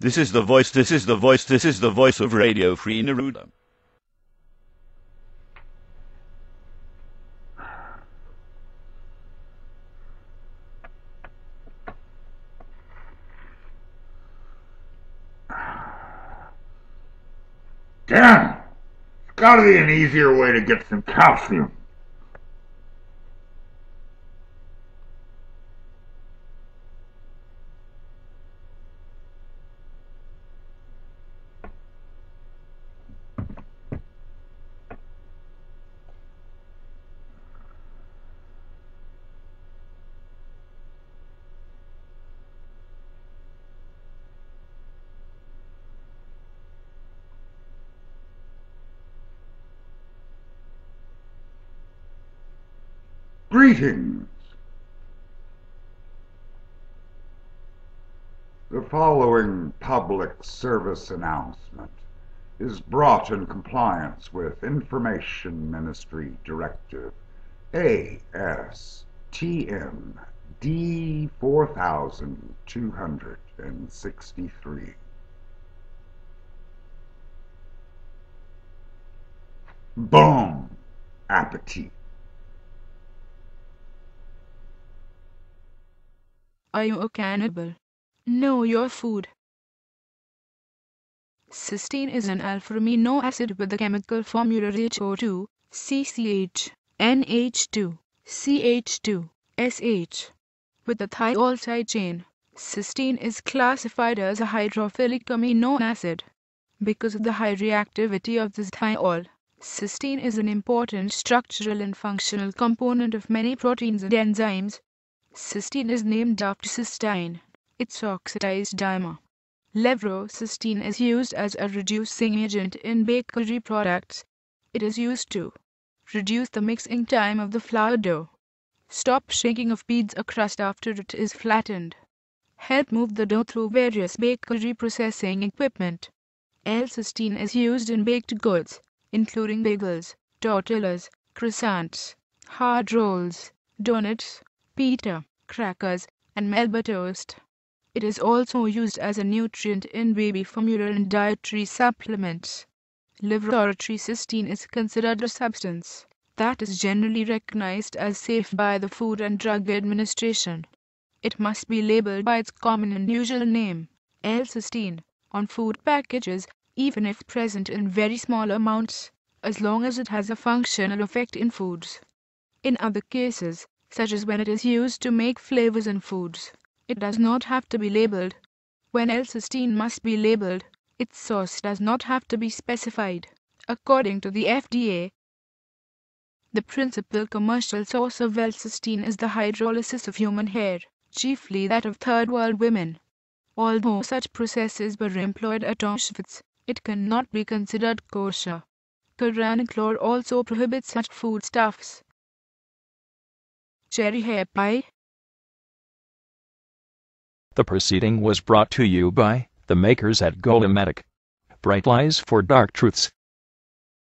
This is the voice, this is the voice, this is the voice of Radio Free Neruda. Damn! There's gotta be an easier way to get some calcium. Greetings. The following public service announcement is brought in compliance with Information Ministry Directive ASTM D 4263. Bon appetit. Are you a cannibal? Know your food. Cysteine is an alpha amino acid with the chemical formula HO2, CCH, NH2, CH2, SH. With the thiol side chain, cysteine is classified as a hydrophilic amino acid. Because of the high reactivity of this thiol, cysteine is an important structural and functional component of many proteins and enzymes. Cysteine is named after cystine, its oxidized dimer. Levrocysteine is used as a reducing agent in bakery products. It is used to reduce the mixing time of the flour dough, stop shaking of pizza crust after it is flattened, help move the dough through various bakery processing equipment. L-cysteine is used in baked goods, including bagels, tortillas, croissants, hard rolls, donuts, pita, crackers, and Melba toast. It is also used as a nutrient in baby formula and dietary supplements. Levrocysteine is considered a substance that is generally recognized as safe by the Food and Drug Administration. It must be labeled by its common and usual name, L-cysteine, on food packages, even if present in very small amounts, as long as it has a functional effect in foods. In other cases, such as when it is used to make flavors in foods, it does not have to be labeled. When L-cysteine must be labeled, its source does not have to be specified. According to the FDA, the principal commercial source of L-cysteine is the hydrolysis of human hair, chiefly that of third world women. Although such processes were employed at Auschwitz, it cannot be considered kosher. Quranic law also prohibits such foodstuffs. The proceeding was brought to you by the makers at Golematic. Bright Lies for Dark Truths.